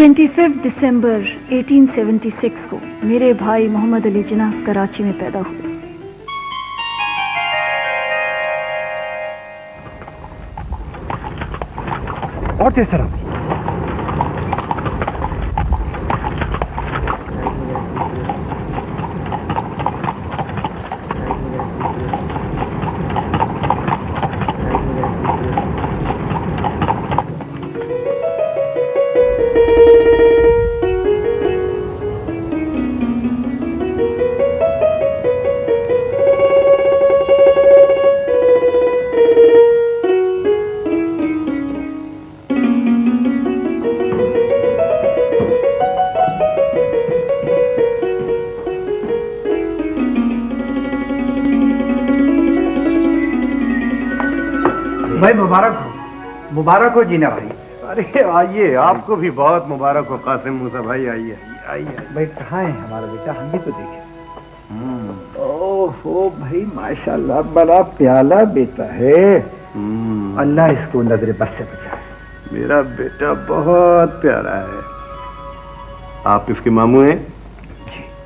25 दिसंबर 1876 को मेरे भाई मोहम्मद अली जिना कराची में पैदा हुए। और तेज चलाओ भाई मुबारक हो। मुबारक हो जीना भाई। अरे आइए आपको भी बहुत मुबारक हो कासिम मूसा भाई आइए आइए। भाई कहाँ है हमारा बेटा? हम भी तो देखें। ओहो भाई माशाल्लाह बड़ा प्याला बेटा है। अल्लाह इसको नज़र बस से बचाए। मेरा बेटा बहुत प्यारा है। आप इसके मामू हैं?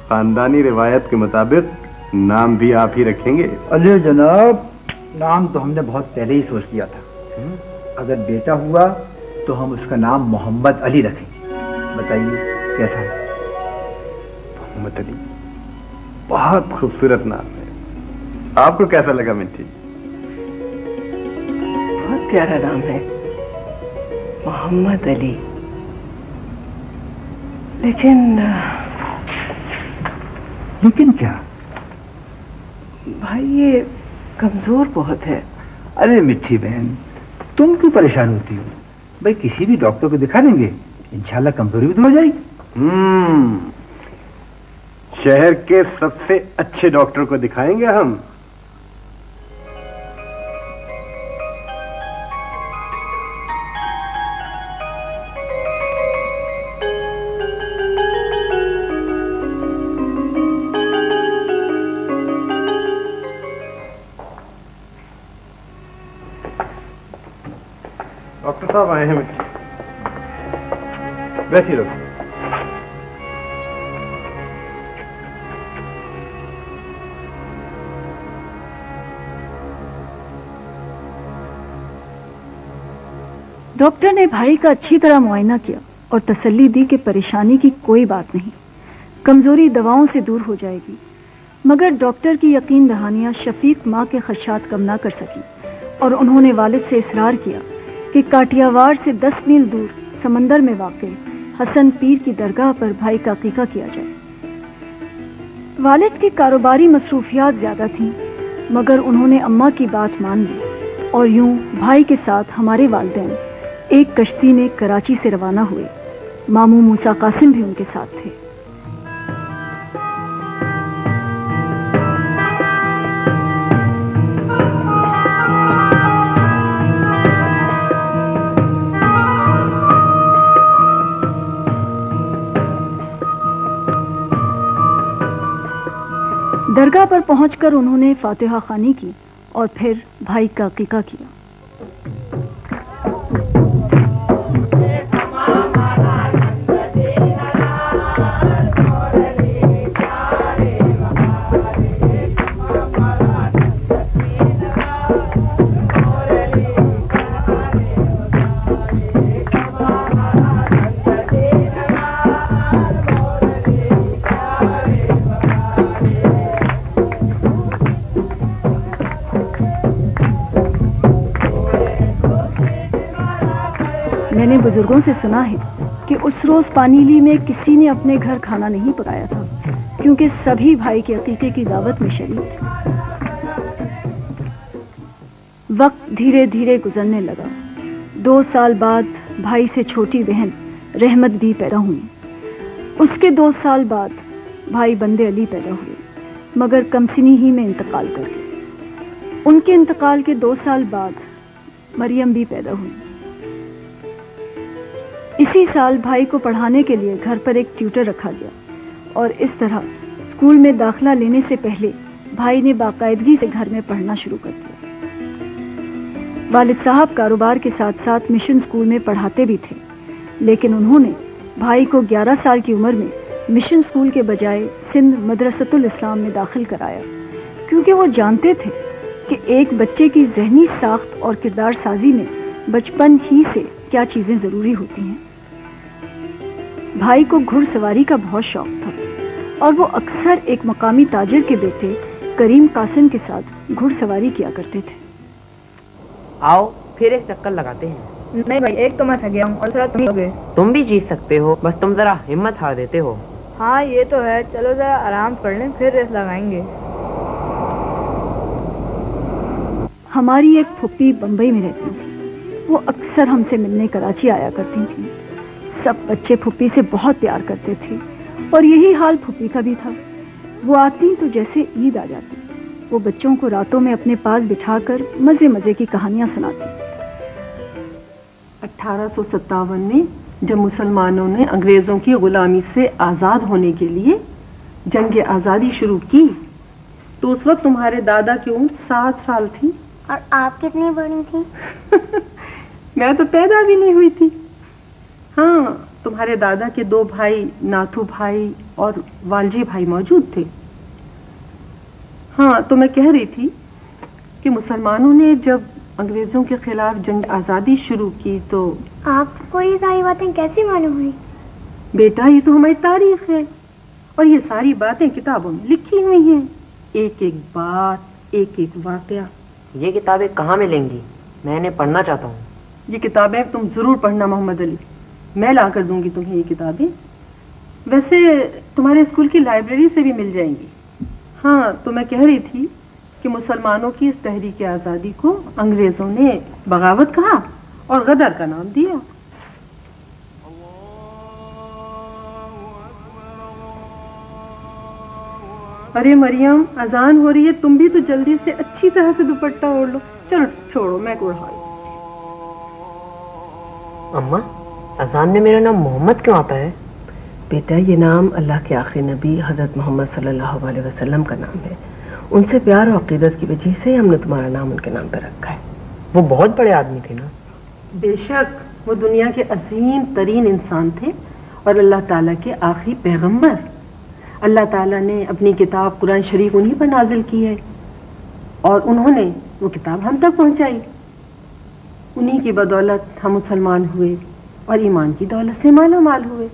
खानदानी रिवायत के मुताबिक नाम भी आप ही रखेंगे? अले जनाब नाम तो हमने बहुत पहले ही सोच लिया था। अगर बेटा हुआ तो हम उसका नाम मोहम्मद अली रखेंगे। बताइए कैसा है? मोहम्मद अली बहुत खूबसूरत नाम है। आपको कैसा लगा मिट्टी? बहुत प्यारा नाम है मोहम्मद अली। लेकिन लेकिन क्या? भाई ये कमज़ोर बहुत है। अरे मिठी बहन, तुम क्यों परेशान होती हो? भाई किसी भी डॉक्टर को दिखा देंगे, इंशाल्लाह कमज़ोरी भी दूर हो जाएगी। हम्म शहर के सबसे अच्छे डॉक्टर को दिखाएँगे हम। डॉक्टर साहब आए हैं मिट्टी बैठिए, डॉक्टर डॉक्टर ने भाई का अच्छी तरह मुआयना किया और तसल्ली दी कि परेशानी की कोई बात नहीं। कमज़ोरी दवाओं से दूर हो जाएगी, मगर डॉक्टर की यकीन दहानियाँ शफीक माँ के खदशात कम ना कर सकी और उन्होंने वालिद से इसरार किया। कि काटियावाड़ से दस मील दूर समंदर में वाक़ हसन पीर की दरगाह पर भाई का अकीका किया जाए। वालिद की कारोबारी मसरूफियात ज़्यादा थीं, मगर उन्होंने अम्मा की बात मान ली और यूँ भाई के साथ हमारे वालदेन एक कश्ती में कराची से रवाना हुए। मामू मूसा कासिम भी उनके साथ थे। दरगाह पर पहुंचकर उन्होंने फातिहा खानी की और फिर भाई का अकीका किया। मैंने बुज़ुर्गों से सुना है कि उस रोज पानीली में किसी ने अपने घर खाना नहीं पकाया था, क्योंकि सभी भाई के अकीके की दावत में शरीक थे। वक्त धीरे धीरे गुजरने लगा। दो साल बाद भाई से छोटी बहन रहमत भी पैदा हुई। उसके दो साल बाद भाई बंदे अली पैदा हुए, मगर कमसिनी ही में इंतकाल कर उनके इंतकाल के दो साल बाद मरियम भी पैदा हुई। इसी साल भाई को पढ़ाने के लिए घर पर एक ट्यूटर रखा गया और इस तरह स्कूल में दाखला लेने से पहले भाई ने बाकायदगी से घर में पढ़ना शुरू कर दिया। वालिद साहब कारोबार के साथ साथ मिशन स्कूल में पढ़ाते भी थे, लेकिन उन्होंने भाई को 11 साल की उम्र में मिशन स्कूल के बजाय सिंध मदरसतुल इस्लाम में दाखिल कराया, क्योंकि वो जानते थे कि एक बच्चे की जहनी साख्त और किरदार साजी में बचपन ही से क्या चीज़ें ज़रूरी होती हैं? भाई को घुड़सवारी का बहुत शौक था और वो अक्सर एक मकामी ताजिर के बेटे करीम कासिम के साथ घुड़सवारी किया करते थे। आओ फिर एक चक्कर लगाते हैं। नहीं भाई एक तो मैं थक गया हूँ और दूसरा तुम ही हो गए। तुम भी जीत सकते हो बस तुम जरा हिम्मत हार देते हो। हाँ ये तो है। चलो जरा आराम कर लें फिर रेस लगाएँगे। हमारी एक फुप्पी बम्बई में रहती थी वो अक्सर हमसे मिलने कराची आया करती थी। सब बच्चे फुप्पी से बहुत प्यार करते थे और यही हाल फुप्पी का भी था। वो आती तो जैसे ईद आ जाती। वो बच्चों को रातों में अपने पास बिठाकर मज़े मज़े की कहानियाँ सुनाती। अठारह सौ सत्तावन में जब मुसलमानों ने अंग्रेज़ों की गुलामी से आज़ाद होने के लिए जंग आज़ादी शुरू की तो उस वक्त तुम्हारे दादा की उम्र सात साल थी। और आप कितनी बड़ी थी? मैं तो पैदा भी नहीं हुई थी। हाँ तुम्हारे दादा के दो भाई नाथू भाई और वालजी भाई मौजूद थे। हाँ तो मैं कह रही थी कि मुसलमानों ने जब अंग्रेज़ों के खिलाफ जंग आज़ादी शुरू की तो आपको ये सारी बातें कैसी मालूम हुई? बेटा ये तो हमारी तारीख है और ये सारी बातें किताबों में लिखी हुई हैं। एक एक बात एक एक वाकया। ये किताबें कहाँ मिलेंगी? मैं इन्हें पढ़ना चाहता हूँ। ये किताबें तुम ज़रूर पढ़ना मोहम्मद अली। मैं ला कर दूँगी तुम्हें ये किताबें। वैसे तुम्हारे स्कूल की लाइब्रेरी से भी मिल जाएँगी। हाँ तो मैं कह रही थी कि मुसलमानों की इस तहरीक आज़ादी को अंग्रेज़ों ने बगावत कहा और गदर का नाम दिया। अरे मरियम, अजान हो रही है, तुम भी तो जल्दी से अच्छी तरह से दुपट्टा ओढ़ लो। चलो छोड़ो, मैं उड़ा अम्मा अजान में मेरा नाम मोहम्मद क्यों आता है? बेटा ये नाम अल्लाह के आखिरी नबी हज़रत मोहम्मद सल्लल्लाहु अलैहि वसल्लम का नाम है। उनसे प्यार और अकीदत की वजह से हमने तुम्हारा नाम उनके नाम पर रखा है। वो बहुत बड़े आदमी थे ना? बेशक वो दुनिया के अजीम तरीन इंसान थे और अल्लाह ताला के आखिरी पैगंबर। अल्लाह ताला ने अपनी किताब कुरान शरीफ उन्हीं पर नाजिल की है और उन्होंने वो किताब हम तक पहुंचाई। उन्हीं की बदौलत हम मुसलमान हुए और ईमान की दौलत से माला माल हुए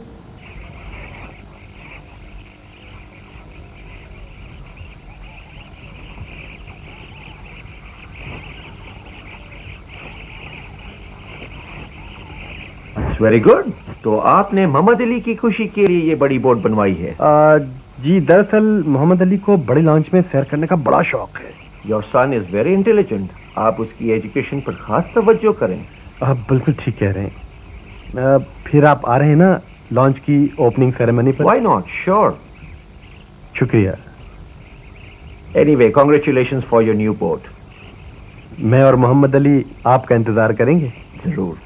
वेरी गुड तो आपने मोहम्मद अली की खुशी के लिए ये बड़ी बोट बनवाई है। आ, जी दरअसल मोहम्मद अली को बड़ी लॉन्च में सैर करने का बड़ा शौक है। Your son is very intelligent आप उसकी एजुकेशन पर खास तवज्जो करें। आप बिल्कुल ठीक कह रहे हैं। आ, फिर आप आ रहे हैं ना लॉन्च की ओपनिंग सेरेमनी पर? व्हाई नॉट श्योर शुक्रिया। Anyway congratulation for your new port मैं और मोहम्मद अली आपका इंतज़ार करेंगे। ज़रूर।